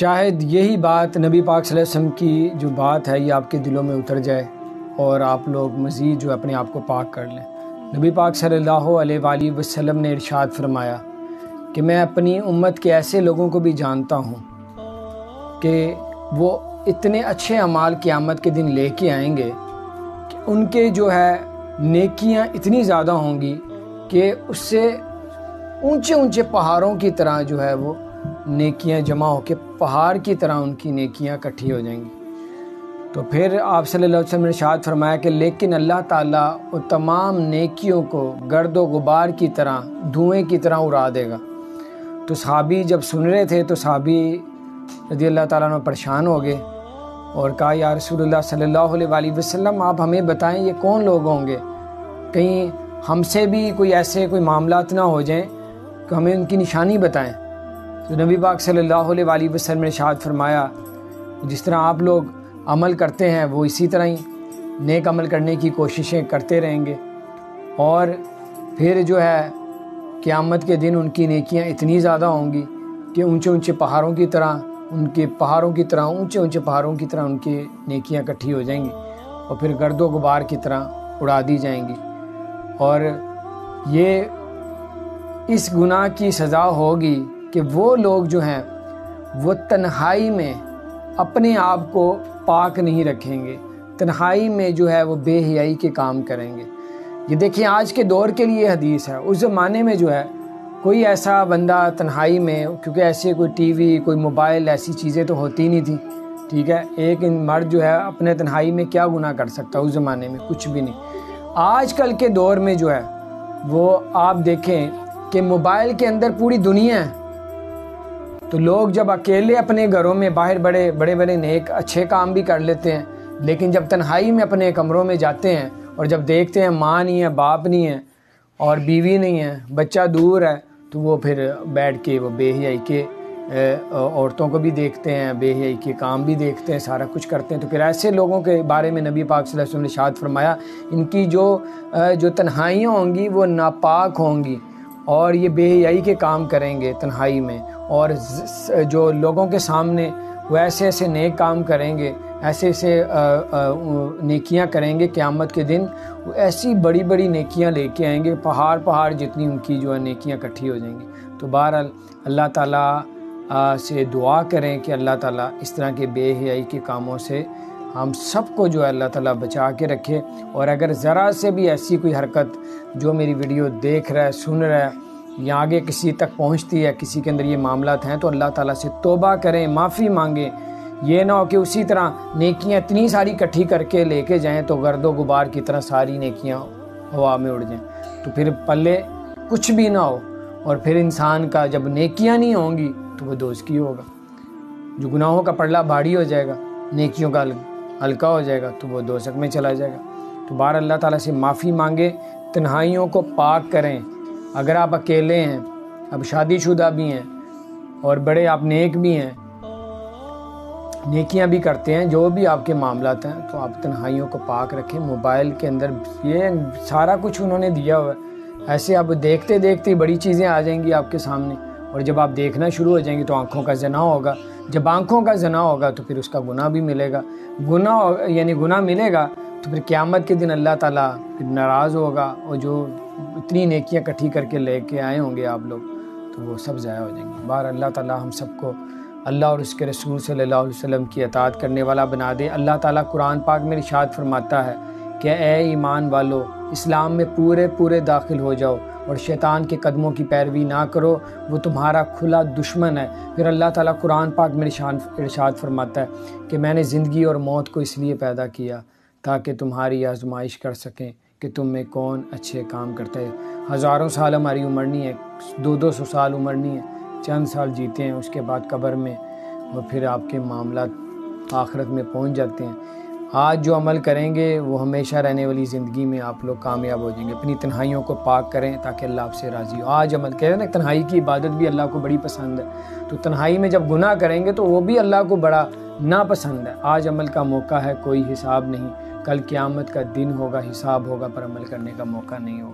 शायद यही बात नबी पाक वसल्लम की जो बात है, ये आपके दिलों में उतर जाए और आप लोग मज़ीद जो अपने आप को पाक कर लें। नबी पाक सल्लल्लाहु अलैहि वसल्लम ने इरशाद फरमाया कि मैं अपनी उम्मत के ऐसे लोगों को भी जानता हूँ कि वो इतने अच्छे अमाल क़्यामत के दिन लेके आएँगे कि उनके जो है नेकियाँ इतनी ज़्यादा होंगी कि उससे ऊँचे ऊँचे पहाड़ों की तरह जो है वो नेकियाँ जमा होकर पहाड़ की तरह उनकी नेकियाँ इकट्ठी हो जाएँगी। तो फिर आप सल्लल्लाहु अलैहि वसल्लम ने शाद फरमाया कि लेकिन अल्लाह ताला उन तमाम नेकियों को गर्द गुबार की तरह, धुएँ की तरह उड़ा देगा। तो सहाबी जब सुन रहे थे तो सहाबी रदी अल्लाह ताला परेशान हो गए और कहा, या रसूलुल्लाह सल्लल्लाहु अलैहि वसल्लम, आप हमें बताएँ, ये कौन लोग होंगे? कहीं हमसे भी कोई ऐसे कोई मामला ना हो जाएँ कि हमें उनकी निशानी बताएँ। तो नबी पाक सल्लल्लाहु अलैहि वसल्लम ने शाद फरमाया, जिस तरह आप लोग अमल करते हैं, वो इसी तरह ही नेक अमल करने की कोशिशें करते रहेंगे। और फिर जो है, क़यामत के दिन उनकी नेकियाँ इतनी ज़्यादा होंगी कि ऊँचे ऊँचे पहाड़ों की तरह, उनके पहाड़ों की तरह ऊँचे ऊँचे पहाड़ों की तरह उनकी नेकियाँ इकट्ठी हो जाएँगी और फिर गर्दो गुबार की तरह उड़ा दी जाएँगी। और ये इस गुनाह की सज़ा होगी कि वो लोग जो हैं, वो तन्हाई में अपने आप को पाक नहीं रखेंगे। तन्हाई में जो है, वो बेहयाई के काम करेंगे। ये देखिए, आज के दौर के लिए हदीस है। उस ज़माने में जो है, कोई ऐसा बंदा तन्हाई में, क्योंकि ऐसे कोई टीवी, कोई मोबाइल, ऐसी चीज़ें तो होती नहीं थी, ठीक है? एक मर्द जो है, अपने तन्हाई में क्या गुनाह कर सकता उस ज़माने में? कुछ भी नहीं। आजकल के दौर में जो है, वो आप देखें कि मोबाइल के अंदर पूरी दुनिया है। तो लोग जब अकेले अपने घरों में बाहर बड़े बड़े बड़े नेक, अच्छे काम भी कर लेते हैं, लेकिन जब तन्हाई में अपने कमरों में जाते हैं और जब देखते हैं माँ नहीं है, बाप नहीं है और बीवी नहीं है, बच्चा दूर है तो वो फिर बैठ के, वो बेहियाई के औरतों को भी देखते हैं, बेहियाई के काम भी देखते हैं, सारा कुछ करते हैं। तो फिर ऐसे लोगों के बारे में नबी पाक वसल्लम ने शाद फरमाया, इनकी जो जो तन्हाइयाँ होंगी, वो नापाक होंगी। और ये बेहयाई के काम करेंगे तन्हाई में। और जो लोगों के सामने वो ऐसे ऐसे नेक काम करेंगे, ऐसे ऐसे नेकियाँ करेंगे क़यामत के दिन वो ऐसी बड़ी बड़ी नेकियाँ लेके आएँगे, पहाड़ पहाड़ जितनी उनकी जो है नेकियाँ इकट्ठी हो जाएँगी। तो बहरहाल, अल्लाह ताला से दुआ करें कि अल्लाह ताला इस तरह के बेहयाई के कामों से हम सबको जो है अल्लाह ताला बचा के रखे। और अगर ज़रा से भी ऐसी कोई हरकत जो मेरी वीडियो देख रहा है, सुन रहा है, या आगे किसी तक पहुँचती है, किसी के अंदर ये मामला हैं तो अल्लाह ताला से तोबा करें, माफ़ी मांगें। ये ना हो कि उसी तरह नेकियाँ इतनी सारी इकट्ठी करके लेके जाएँ तो गर्दो गुबार की तरह सारी नेकियाँ हवा में उड़ जाएँ। तो फिर पल्ले कुछ भी ना हो, और फिर इंसान का जब नेकियाँ नहीं होंगी तो वह दोस्त की होगा। जो गुनाहों का पड़ला भारी हो जाएगा, नेकियों का हल्का हो जाएगा तो वो दोजक में चला जाएगा। तो बार अल्लाह ताला से माफ़ी मांगे, तन्हाइयों को पाक करें। अगर आप अकेले हैं, अब शादीशुदा भी हैं, और बड़े आप नेक भी हैं, नेकियाँ भी करते हैं, जो भी आपके मामला हैं तो आप तन्हाइयों को पाक रखें। मोबाइल के अंदर ये सारा कुछ उन्होंने दिया हुआ है। ऐसे आप देखते देखते बड़ी चीज़ें आ जाएँगी आपके सामने। और जब आप देखना शुरू हो जाएँगे तो आँखों का जना होगा। जब आँखों का जना होगा तो फिर उसका गुना भी मिलेगा। गुना यानी गुना मिलेगा तो फिर क़्यामत के दिन अल्लाह ताला फिर नाराज़ होगा और जो इतनी नेकियाँ इकट्ठी करके लेके आए होंगे आप लोग तो वो सब ज़ाया हो जाएँगे। बार अल्लाह ताला हम सबको अल्लाह और उसके रसूल सल्लल्लाहु अलैहि वसल्लम की अतात करने वाला बना दे। अल्लाह ताला कुरान पाक में इशाद फरमाता है कि ए ईमान वालो, इस्लाम में पूरे पूरे दाखिल हो जाओ और शैतान के कदमों की पैरवी ना करो। वो तुम्हारा खुला दुश्मन है। फिर अल्लाह ताला कुरान पाक में इरशाद फरमाता है कि मैंने ज़िंदगी और मौत को इसलिए पैदा किया ताकि तुम्हारी आजमाइश कर सकें कि तुम में कौन अच्छे काम करता है। हज़ारों साल हमारी उम्र नहीं है, दो दो सौ साल उम्र नहीं है, चंद साल जीते हैं, उसके बाद कब्र में और फिर आपके मामला आखरत में पहुँच जाते हैं। आज जो अमल करेंगे, वो हमेशा रहने वाली ज़िंदगी में आप लोग कामयाब हो जाएँगे। अपनी तन्हाइयों को पाक करें ताकि अल्लाह आपसे राज़ी हो। आज अमल कह रहे ना, तन्हाई की इबादत भी अल्लाह को बड़ी पसंद है। तो तन्हाई में जब गुनाह करेंगे तो वो भी अल्लाह को बड़ा नापसंद है। आज अमल का मौका है, कोई हिसाब नहीं। कल क़्यामत का दिन होगा, हिसाब होगा, पर अमल करने का मौका नहीं होगा।